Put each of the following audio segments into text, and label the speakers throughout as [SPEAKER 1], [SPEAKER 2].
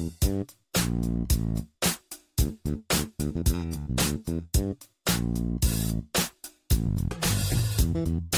[SPEAKER 1] Thank you.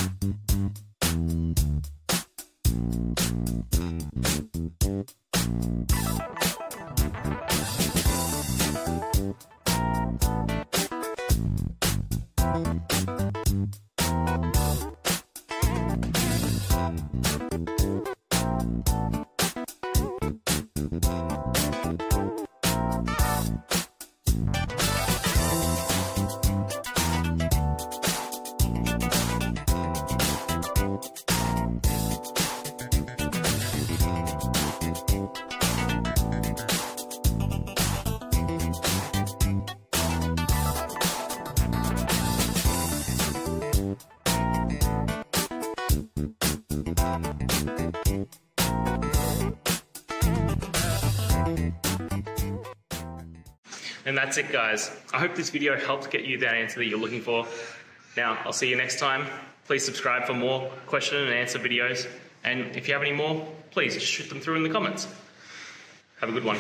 [SPEAKER 1] And that's it, guys. I hope this video helped get you that answer that you're looking for. Now, I'll see you next time. Please subscribe for more question and answer videos. And if you have any more, please shoot them through in the comments. Have a good one.